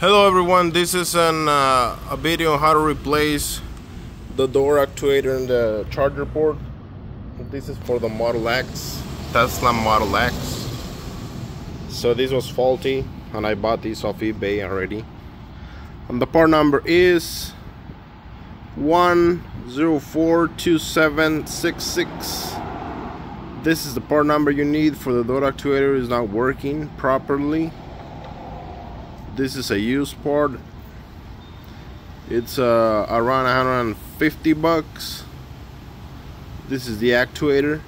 Hello everyone, this is an, uh, a video on how to replace the door actuator in the charger port. This is for the Model X, Tesla Model X. So this was faulty and I bought this off eBay already. And the part number is 1042766. This is the part number you need for the door actuator is not working properly this is a used part it's uh, around 150 bucks. This is the actuator.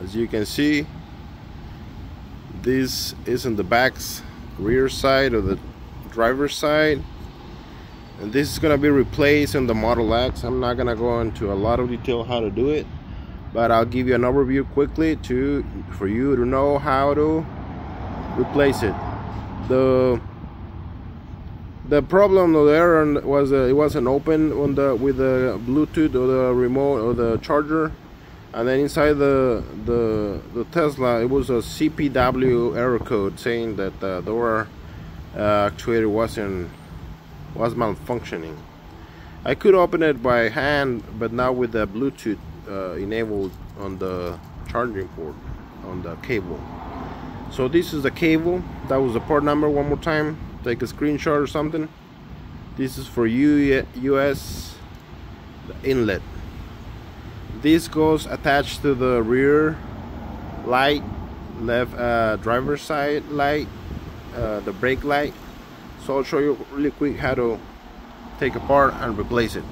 As you can see this is in the back's rear side of the driver's side. And this is gonna be replaced in the Model X. I'm not gonna go into a lot of detail how to do it but I'll give you an overview quickly to for you to know how to replace it. The the problem there was uh, it wasn't open on the with the Bluetooth or the remote or the charger. And then inside the the the Tesla it was a CPW error code saying that the door uh, actuator wasn't was malfunctioning. I could open it by hand but now with the Bluetooth uh, enabled on the charging port on the cable so this is the cable. That was the part number one more time. Take a screenshot or something. This is for US inlet. This goes attached to the rear light left uh, driver side light uh, the brake light. So I'll show you really quick how to take apart and replace it.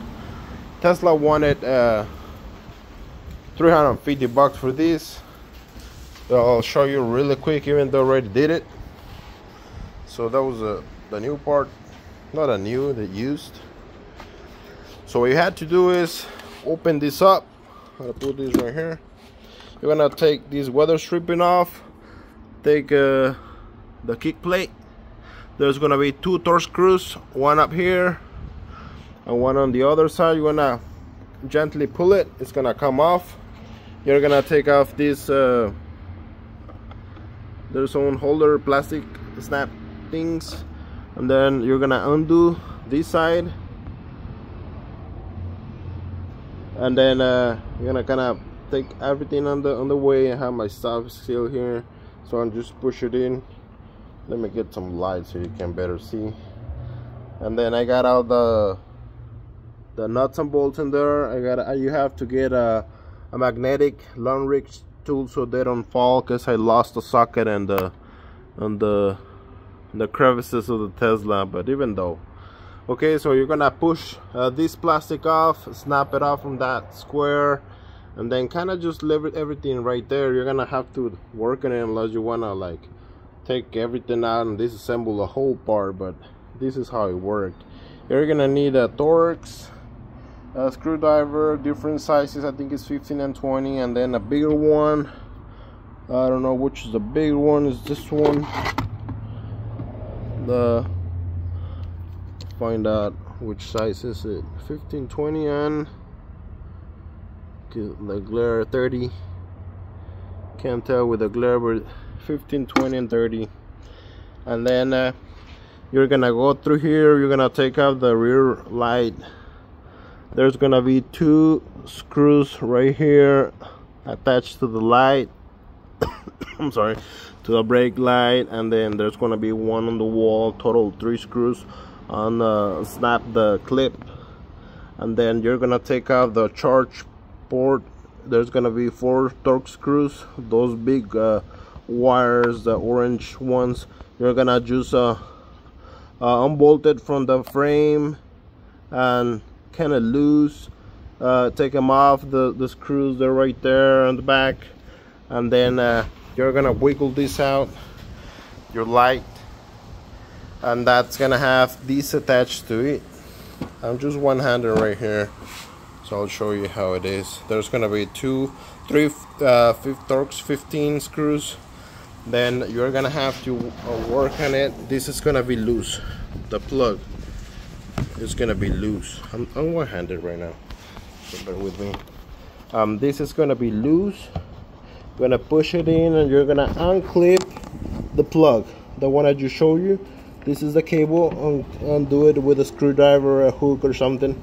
Tesla wanted uh, 350 bucks for this I'll show you really quick even though I already did it. So that was a, the new part not a new the used. So what you had to do is open this up. I put this right here. You're gonna take this weather stripping off. Take uh, the kick plate. There's gonna be two Torx screws one up here and one on the other side. You're gonna gently pull it. It's gonna come off. You're gonna take off this uh, there's some holder plastic snap things and then you're gonna undo this side. And then uh, you're gonna kind of take everything on the on the way. And have my stuff still here so I'm just push it in. Let me get some light so you can better see. And then I got out the the nuts and bolts in there. I got you have to get a, a magnetic long reach tool so they don't fall because I lost the socket and the and the the crevices of the Tesla but even though. Okay so you're gonna push uh, this plastic off snap it off from that square and then kind of just leave everything right there. You're gonna have to work on it unless you wanna like take everything out and disassemble the whole part but this is how it worked. You're gonna need a Torx a screwdriver different sizes i think it's 15 and 20 and then a bigger one. I don't know which is the bigger one is this one? The find out which size is it. 15 20 and the glare 30 can't tell with the glare but 15 20 and 30 and then uh, you're gonna go through here you're gonna take out the rear light there's gonna be two screws right here attached to the light. I'm sorry to the brake light and then there's gonna be one on the wall total three screws on snap the clip. And then you're gonna take out the charge port. There's gonna be four Torx screws those big uh, wires the orange ones. You're gonna just uh, unbolt it from the frame and kind of loose uh, take them off the the screws they're right there on the back. And then uh, you're gonna wiggle this out your light. And that's gonna have these attached to it. I'm just one-handed right here so I'll show you how it is. There's gonna be two three uh, Torx 15 screws. Then you're gonna have to uh, work on it. This is gonna be loose the plug is gonna be loose. I'm, I'm one-handed right now, so bear with me. Um, this is gonna be loose. You're gonna push it in and you're gonna unclip the plug the one I just showed you this is the cable and undo it with a screwdriver a hook or something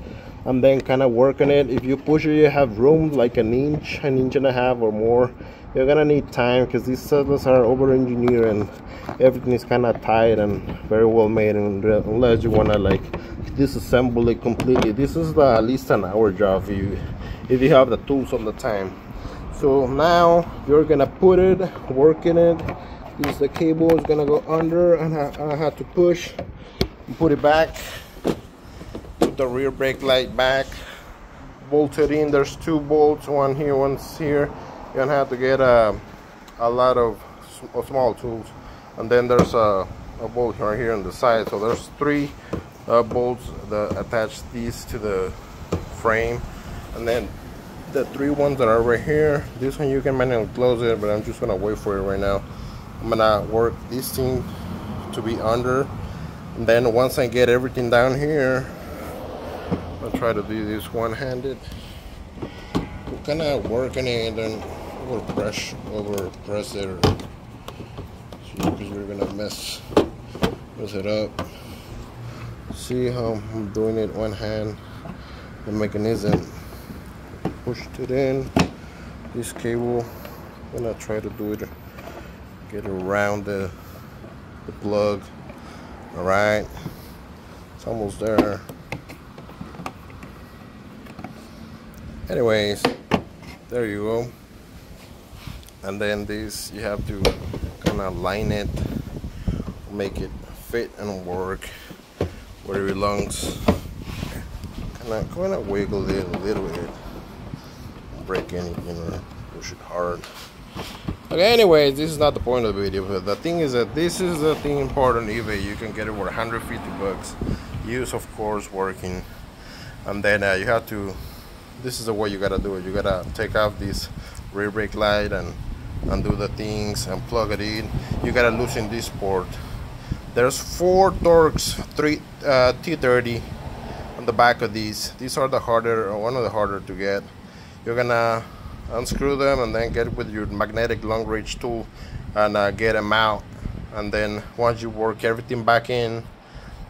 and then kind of work on it if you push it you have room like an inch an inch and a half or more you're gonna need time because these Teslas are over engineered and everything is kind of tight and very well made and unless you want to like disassemble it completely. This is the at least an hour job if you if you have the tools on the time. So now you're gonna put it work in it. This the cable is gonna go under and I, I have to push. Put it back. Put the rear brake light back. Bolted in. There's two bolts one here one's here. You're gonna have to get a, a lot of small tools. And then there's a, a bolt right here on the side. So there's three uh, bolts that attach these to the frame. And then the three ones that are right here this one you can manually close it but I'm just gonna wait for it right now. I'm gonna work this thing to be under. And then once I get everything down here I'll try to do this one-handed. Kind of working it and then over press over press it because we're gonna mess mess it up see how I'm doing it one hand. The mechanism pushed it in. This cable When I'm try to do it get around the, the plug. All right. It's almost there. Anyways there you go. And then this you have to kind of line it make it fit and work where it belongs kind of kind of wiggle it a little bit. Break anything or push it hard. Okay anyways this is not the point of the video but the thing is that this is the thing important. Ebay you can get it for 150 bucks use of course working. And then uh, you have to this is the way you gotta do it. You gotta take off this rear brake light and undo the things and plug it in. You gotta loosen this port there's four Torx three uh, T30 on the back of these. These are the harder one of the harder to get. You're gonna unscrew them and then get with your magnetic long reach tool and uh, get them out. And then once you work everything back in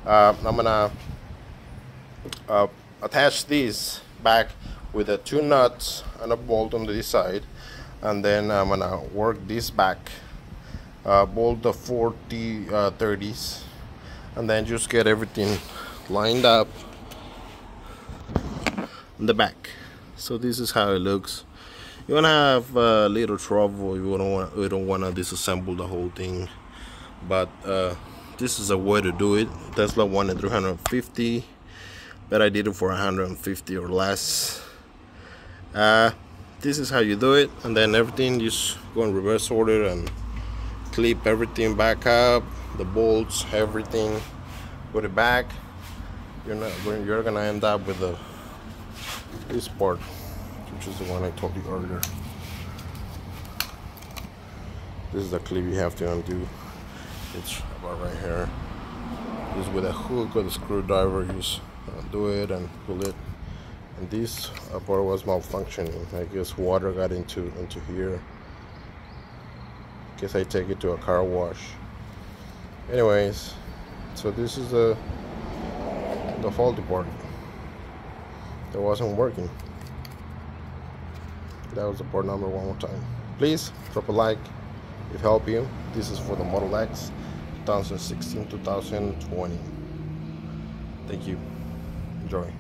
uh, I'm gonna uh, attach these back with the two nuts and a bolt on the side. And then I'm gonna work this back uh, bolt the 40 uh, 30s and then just get everything lined up in the back. So this is how it looks. You wanna have a little trouble you don't want you don't want to disassemble the whole thing. But uh, this is a way to do it. Tesla wanted 350 but I did it for 150 or less. Uh, this is how you do it and then everything just go in reverse order and clip everything back up the bolts everything put it back. You're not you're gonna end up with the this part which is the one I told you earlier. This is the clip you have to undo. It's about right here. Just with a hook or the screwdriver just uh, undo it and pull it. And this uh, part was malfunctioning. I guess water got into into here guess I take it to a car wash. Anyways so this is the the faulty part that wasn't working. That was the part number one more time. Please drop a like if help you. This is for the Model X 2016 2020 thank you. Enjoy